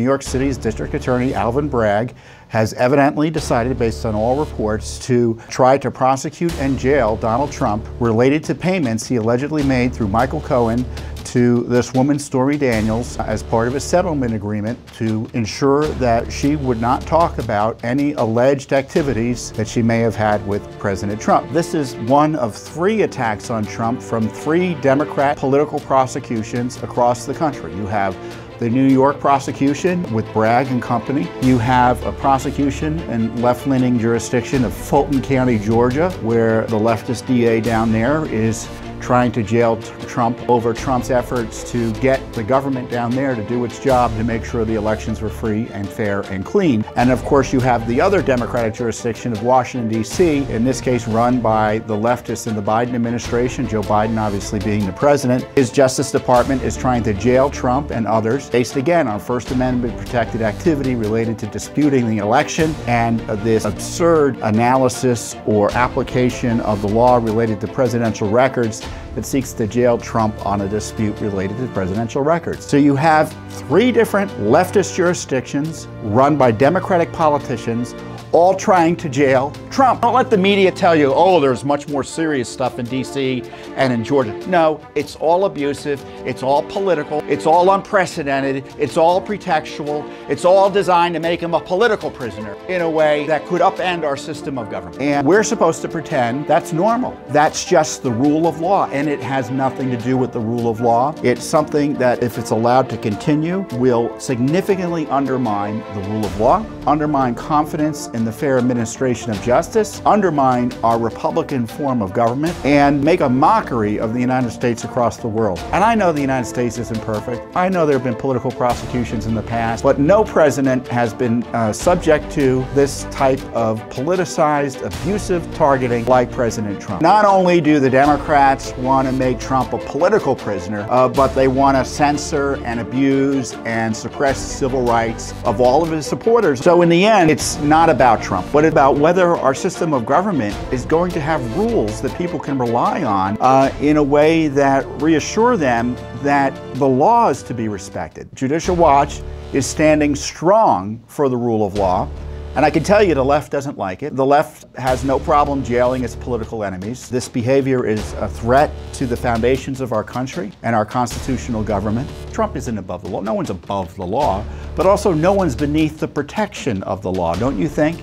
New York City's District Attorney Alvin Bragg has evidently decided, based on all reports, to try to prosecute and jail Donald Trump related to payments he allegedly made through Michael Cohen to this woman, Stormy Daniels, as part of a settlement agreement to ensure that she would not talk about any alleged activities that she may have had with President Trump. This is one of three attacks on Trump from three Democrat political prosecutions across the country. You have the New York prosecution with Bragg and Company. You have a prosecution in left-leaning jurisdiction of Fulton County, Georgia, where the leftist DA down there is trying to jail Trump over Trump's efforts to get the government down there to do its job to make sure the elections were free and fair and clean. And of course, you have the other Democratic jurisdiction of Washington, D.C., in this case run by the leftists in the Biden administration, Joe Biden obviously being the president. His Justice Department is trying to jail Trump and others based again on First Amendment protected activity related to disputing the election and this absurd analysis or application of the law related to presidential records that seeks to jail Trump on a dispute related to presidential records. So you have three different leftist jurisdictions run by Democratic politicians all trying to jail Trump. Don't let the media tell you, oh, there's much more serious stuff in DC and in Georgia. No, it's all abusive, it's all political, it's all unprecedented, it's all pretextual, it's all designed to make him a political prisoner in a way that could upend our system of government. And we're supposed to pretend that's normal. That's just the rule of law, and it has nothing to do with the rule of law. It's something that, if it's allowed to continue, will significantly undermine the rule of law, undermine confidence in the fair administration of justice, undermine our Republican form of government, and make a mockery of the United States across the world. And I know the United States isn't perfect. I know there have been political prosecutions in the past, but no president has been uh, subject to this type of politicized, abusive targeting like President Trump. Not only do the Democrats want to make Trump a political prisoner, uh, but they want to censor and abuse and suppress civil rights of all of his supporters. So in the end, it's not about Trump, but about whether our system of government is going to have rules that people can rely on uh, in a way that reassure them that the law is to be respected. Judicial Watch is standing strong for the rule of law. And I can tell you the left doesn't like it. The left has no problem jailing its political enemies. This behavior is a threat to the foundations of our country and our constitutional government. Trump isn't above the law. No one's above the law, but also no one's beneath the protection of the law, don't you think?